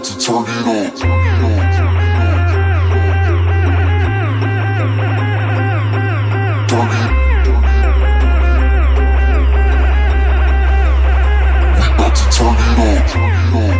about to turn it on. Turn it turn it on.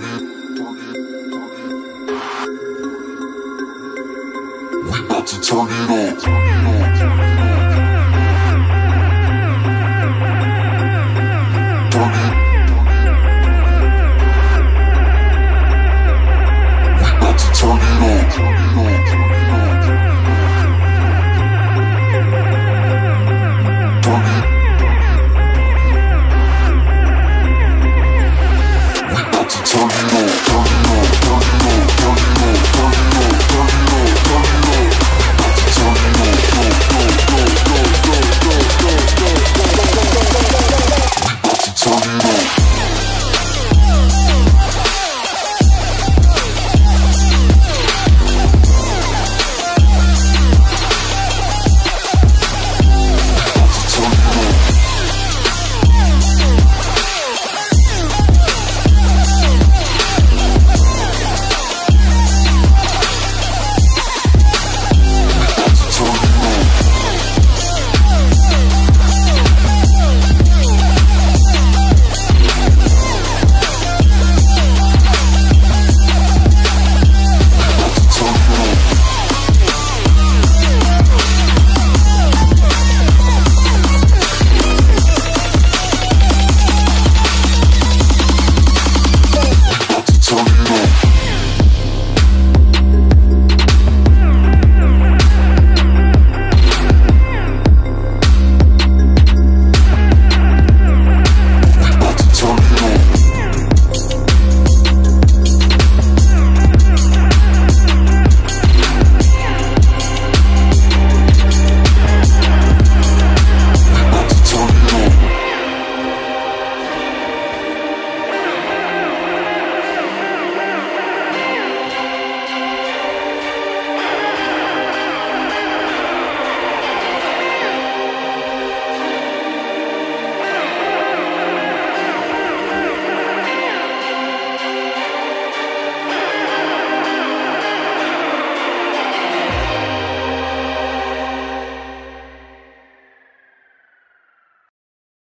turn it. We about to turn it on.